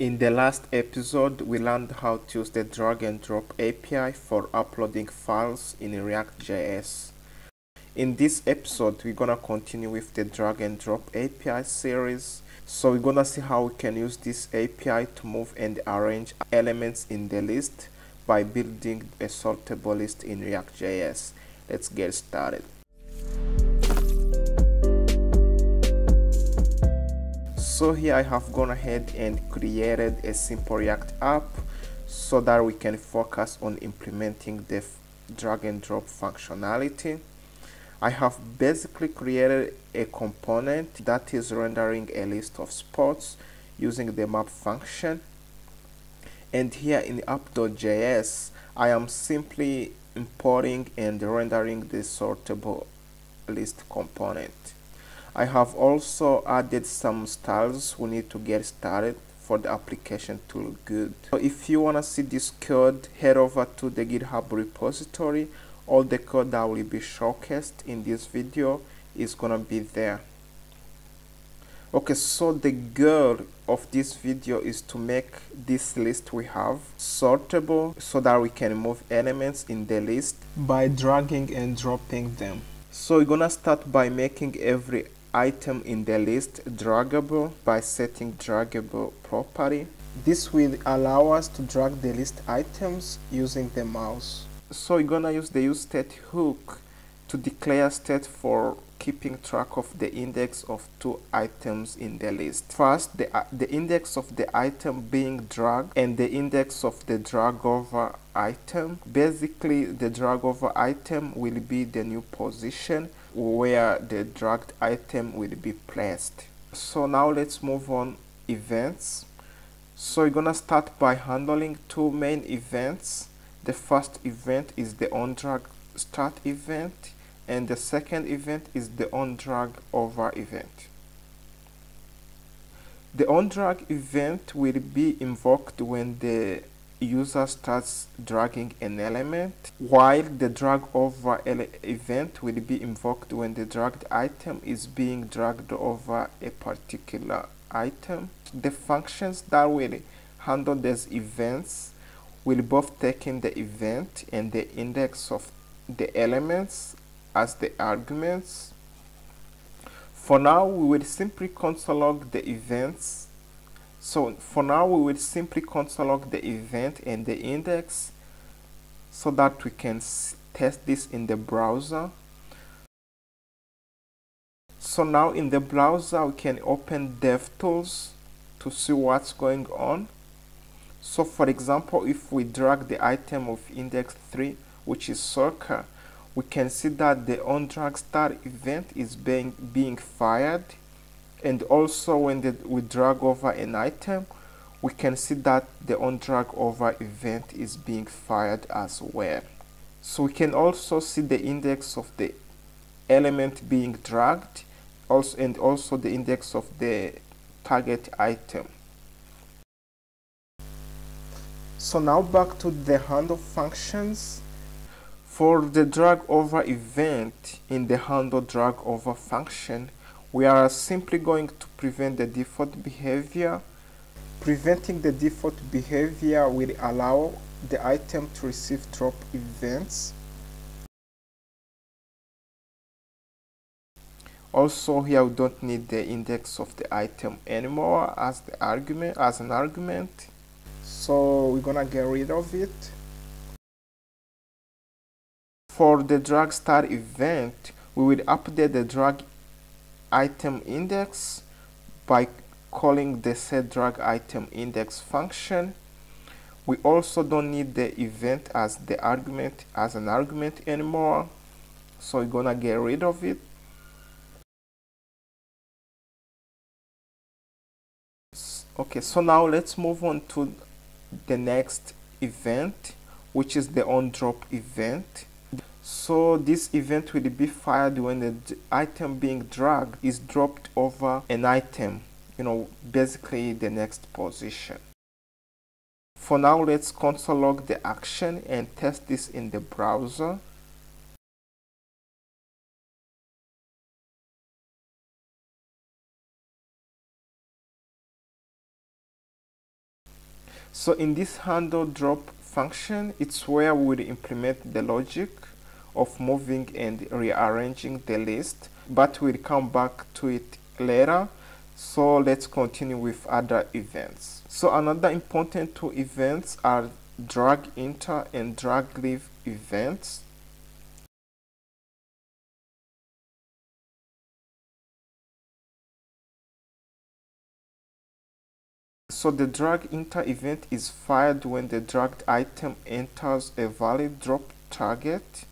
In the last episode, we learned how to use the drag and drop API for uploading files in React.js. In this episode, we're gonna continue with the drag and drop API series. So we're gonna see how we can use this API to move and arrange elements in the list by building a sortable list in React.js. Let's get started. So here I have gone ahead and created a simple React app so that we can focus on implementing the drag and drop functionality. I have basically created a component that is rendering a list of spots using the map function and here in app.js I am simply importing and rendering the sortable list component. I have also added some styles we need to get started for the application to look good. So if you want to see this code, head over to the GitHub repository. All the code that will be showcased in this video is gonna be there. Okay, so the goal of this video is to make this list we have sortable so that we can move elements in the list by dragging and dropping them. So we're gonna start by making every item in the list draggable by setting draggable property. This will allow us to drag the list items using the mouse. So we're gonna use the use state hook to declare state for keeping track of the index of two items in the list. First, the, uh, the index of the item being dragged and the index of the drag over item. Basically, the drag over item will be the new position where the dragged item will be placed. So now let's move on events. So you're gonna start by handling two main events. The first event is the on drag start event and the second event is the on drag over event. The on drag event will be invoked when the user starts dragging an element while the drag over event will be invoked when the dragged item is being dragged over a particular item. The functions that will handle these events will both take in the event and the index of the elements as the arguments. For now, we will simply console log the events. So for now, we will simply console log the event and the index so that we can test this in the browser. So now in the browser, we can open DevTools to see what's going on. So for example, if we drag the item of index 3, which is soccer, we can see that the on drag start event is being, being fired and also when the, we drag over an item we can see that the on drag over event is being fired as well. So we can also see the index of the element being dragged also and also the index of the target item. So now back to the handle functions. For the drag over event in the handle drag over function, we are simply going to prevent the default behavior. Preventing the default behavior will allow the item to receive drop events. Also here we don't need the index of the item anymore as the argument as an argument. So we're gonna get rid of it. For the drag start event, we will update the drag item index by calling the set drag item index function. We also don't need the event as the argument as an argument anymore. So we're gonna get rid of it. Okay, so now let's move on to the next event, which is the on drop event. So this event will be fired when the item being dragged is dropped over an item, you know, basically the next position. For now, let's console log the action and test this in the browser. So in this handle drop function, it's where we implement the logic of moving and rearranging the list, but we'll come back to it later. So let's continue with other events. So another important two events are drag enter and drag leave events. So the drag enter event is fired when the dragged item enters a valid drop target.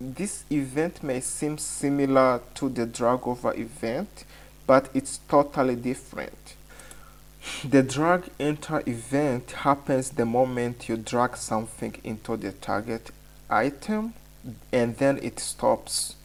This event may seem similar to the drag over event, but it's totally different. The drag enter event happens the moment you drag something into the target item and then it stops.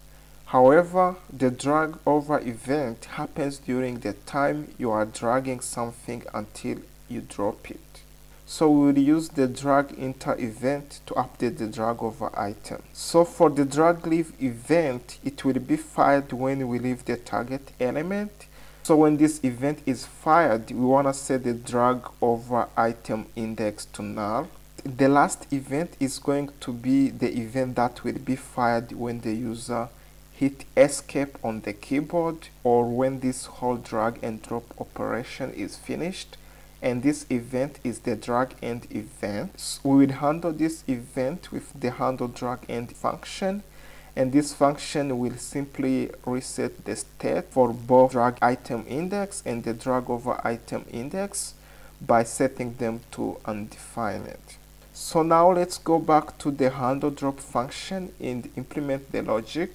However, the drag over event happens during the time you are dragging something until you drop it. So we will use the drag enter event to update the drag over item. So for the drag leave event, it will be fired when we leave the target element. So when this event is fired, we want to set the drag over item index to null. The last event is going to be the event that will be fired when the user hit escape on the keyboard or when this whole drag and drop operation is finished and this event is the drag end event. So we will handle this event with the handle drag end function and this function will simply reset the state for both drag item index and the drag over item index by setting them to undefined. So now let's go back to the handle drop function and implement the logic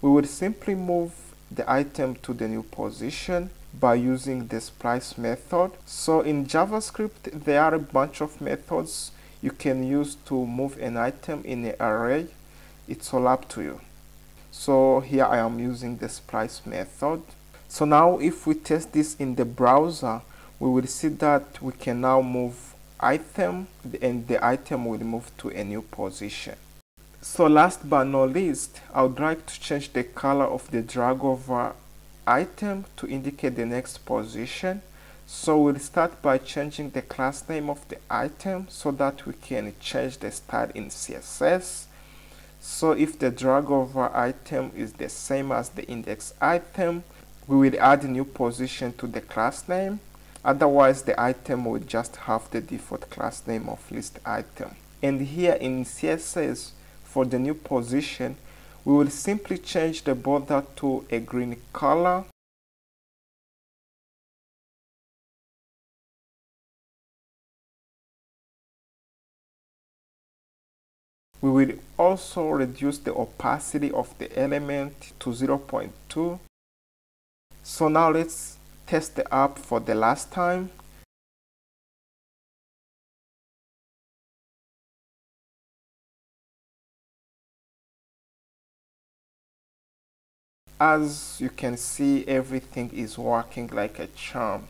we will simply move the item to the new position by using the splice method. So in JavaScript, there are a bunch of methods you can use to move an item in an array. It's all up to you. So here I am using the splice method. So now if we test this in the browser, we will see that we can now move item and the item will move to a new position. So last but not least, I would like to change the color of the drag over item to indicate the next position. So we'll start by changing the class name of the item so that we can change the style in CSS. So if the drag over item is the same as the index item, we will add a new position to the class name. Otherwise, the item will just have the default class name of list item. And here in CSS, for the new position, we will simply change the border to a green color. We will also reduce the opacity of the element to 0.2. So now let's test the app for the last time. As you can see everything is working like a charm.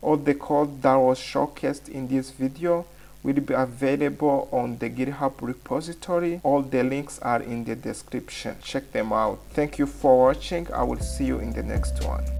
All the code that was showcased in this video will be available on the github repository. All the links are in the description. Check them out. Thank you for watching. I will see you in the next one